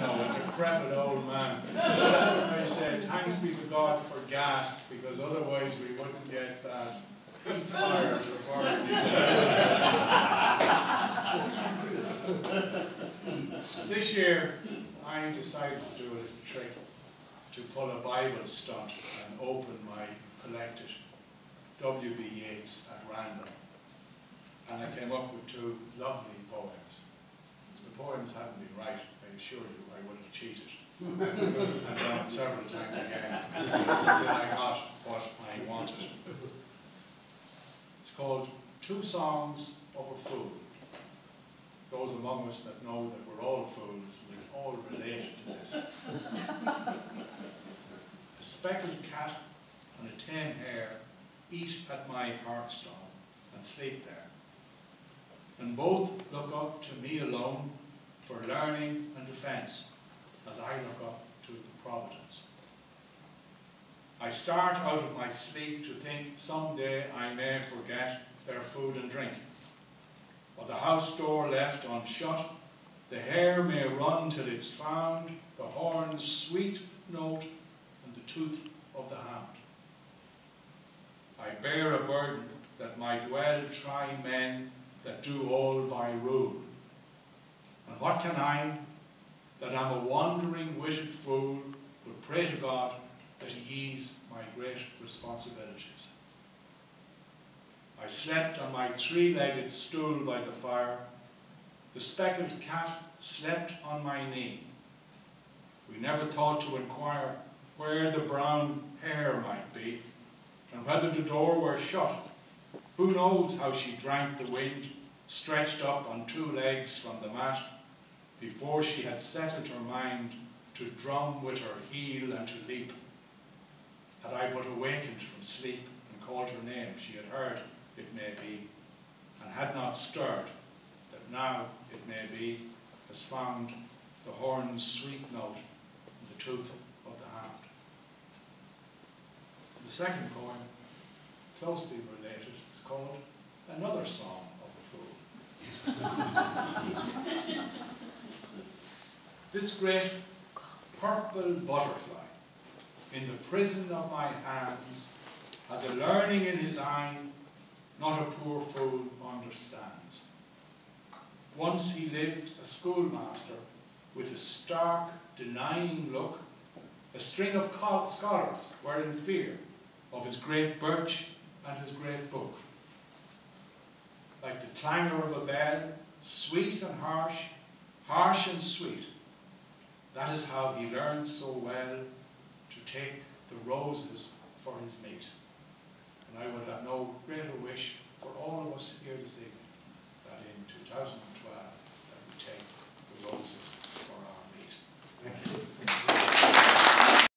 know, a decrepit old man. I said, thanks be to God for gas, because otherwise we wouldn't get that fire This year, I decided to do a trick to pull a Bible stunt and open my collected W.B. Yeats at random. And I came up with two lovely poems. Hadn't been right, I assure you I would have cheated. and done it several times again until I got what I wanted. It's called Two Songs of a Fool. Those among us that know that we're all fools will all relate to this. a speckled cat and a tame hare eat at my hearthstone and sleep there. And both look up to me alone for learning and defence as I look up to Providence. I start out of my sleep to think someday I may forget their food and drink. Or the house door left unshut, the hare may run till it's found, the horn's sweet note and the tooth of the hound. I bear a burden that might well try men that do all by rule. And what can I, that I'm a wandering witted fool, but pray to God that he ease my great responsibilities. I slept on my three-legged stool by the fire. The speckled cat slept on my knee. We never thought to inquire where the brown hare might be, and whether the door were shut. Who knows how she drank the wind, stretched up on two legs from the mat, before she had settled her mind to drum with her heel and to leap. Had I but awakened from sleep and called her name, she had heard, it may be, and had not stirred, that now, it may be, has found the horn's sweet note and the tooth of the hound. The second poem, closely related, is called Another Song. this great purple butterfly in the prison of my hands has a learning in his eye not a poor fool understands. Once he lived a schoolmaster with a stark, denying look. A string of scholars were in fear of his great birch and his great book. Like the clangour of a bell, sweet and harsh, harsh and sweet. That is how he learned so well to take the roses for his mate. And I would have no greater wish for all of us here this evening that in 2000.